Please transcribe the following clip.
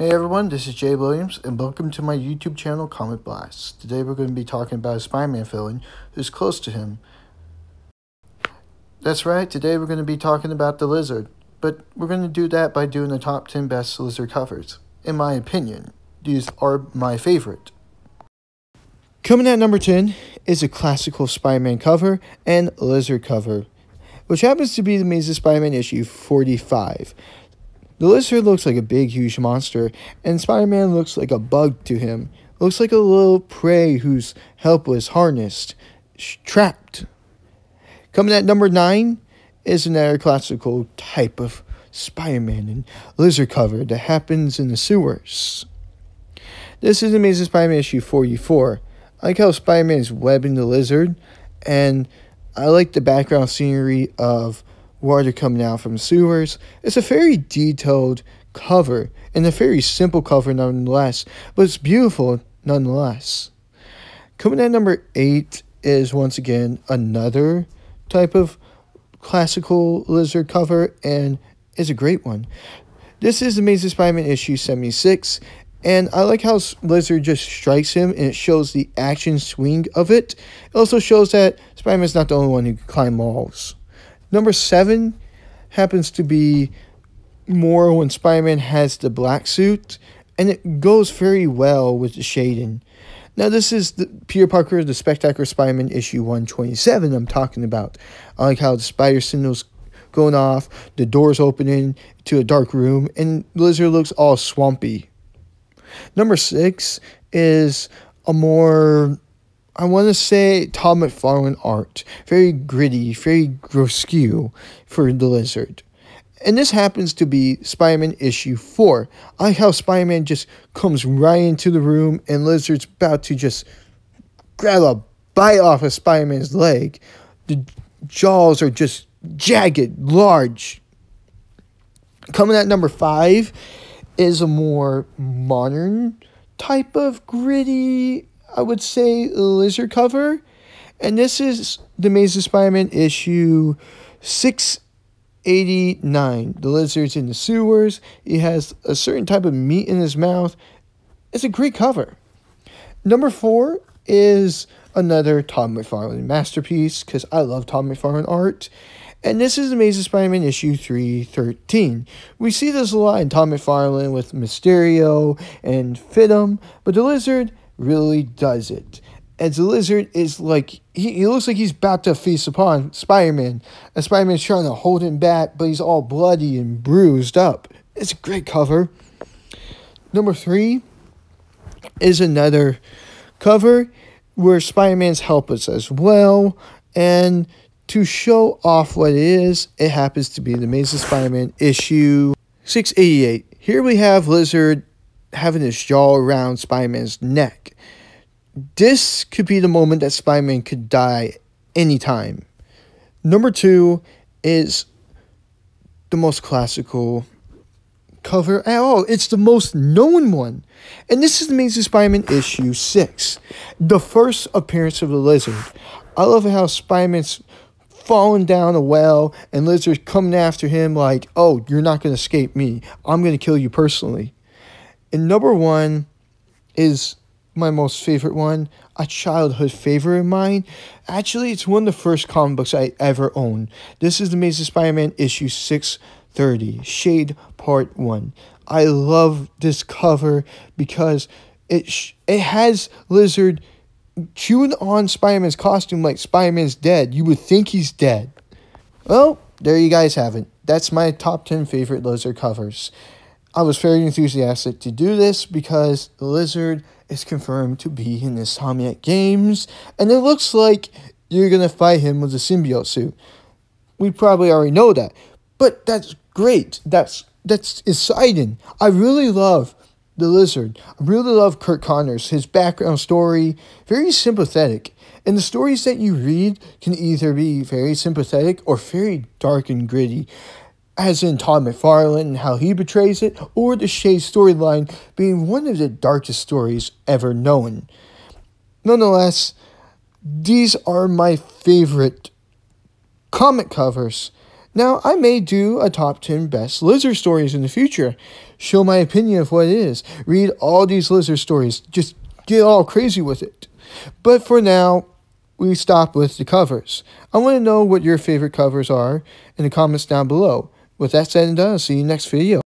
Hey everyone, this is Jay Williams, and welcome to my YouTube channel, Comic Blast. Today we're going to be talking about a Spider-Man villain who's close to him. That's right, today we're going to be talking about the Lizard, but we're going to do that by doing the top 10 best Lizard covers. In my opinion, these are my favorite. Coming at number 10 is a classical Spider-Man cover and Lizard cover, which happens to be the Amazing Spider-Man issue 45. The lizard looks like a big, huge monster, and Spider Man looks like a bug to him. Looks like a little prey who's helpless, harnessed, trapped. Coming at number nine is another classical type of Spider Man and lizard cover that happens in the sewers. This is Amazing Spider Man issue 44. I like how Spider Man is webbing the lizard, and I like the background scenery of water coming out from sewers. It's a very detailed cover and a very simple cover nonetheless, but it's beautiful nonetheless. Coming at number eight is once again another type of classical lizard cover and is a great one. This is Amazing Spider-Man issue 76 and I like how Lizard just strikes him and it shows the action swing of it. It also shows that Spider-Man's not the only one who can climb walls. Number seven happens to be more when Spider Man has the black suit, and it goes very well with the shading. Now, this is the Peter Parker, the Spectacular Spider Man issue 127 I'm talking about. I like how the spider signals going off, the doors opening to a dark room, and Lizard looks all swampy. Number six is a more I want to say Todd McFarlane art. Very gritty, very grotesque for the lizard. And this happens to be Spider Man issue 4. I like how Spider Man just comes right into the room and Lizard's about to just grab a bite off of Spider Man's leg. The jaws are just jagged, large. Coming at number 5 is a more modern type of gritty I would say, lizard cover. And this is the Amazing Spider-Man issue 689. The lizard's in the sewers. He has a certain type of meat in his mouth. It's a great cover. Number four is another Todd McFarlane masterpiece because I love Todd McFarlane art. And this is Amazing Spider-Man issue 313. We see this a lot in Todd McFarlane with Mysterio and Venom, but the Lizard really does it. And the lizard is like, he, he looks like he's about to feast upon Spider Man. And Spider Man's trying to hold him back, but he's all bloody and bruised up. It's a great cover. Number three is another cover where Spider Man's help us as well. And to show off what it is, it happens to be the Amazing Spider Man issue 688. Here we have Lizard having his jaw around Spider Man's neck. This could be the moment that Spider Man could die anytime. Number two is the most classical cover at all. It's the most known one. And this is the Amazing Spider-Man issue 6. The first appearance of the Lizard. I love how Spider-Man's falling down a well and Lizard's coming after him like, oh, you're not going to escape me. I'm going to kill you personally. And number one is my most favorite one, a childhood favorite of mine. Actually, it's one of the first comic books I ever owned. This is the Amazing Spider Man issue 630, Shade Part 1. I love this cover because it, it has Lizard chewing on Spider Man's costume like Spider Man's dead. You would think he's dead. Well, there you guys have it. That's my top 10 favorite Lizard covers. I was very enthusiastic to do this because the Lizard is confirmed to be in the Insomniac Games, and it looks like you're gonna fight him with a symbiote suit. We probably already know that, but that's great. That's that's exciting. I really love the Lizard. I really love Curt Connors. His background story very sympathetic, and the stories that you read can either be very sympathetic or very dark and gritty as in Todd McFarlane and how he betrays it, or the Shade storyline being one of the darkest stories ever known. Nonetheless, these are my favorite comic covers Now, I may do a top 10 best lizard stories in the future. Show my opinion of what it is. Read all these lizard stories. Just get all crazy with it. But for now, we stop with the covers. I want to know what your favorite covers are in the comments down below. With that said and done, see you next video.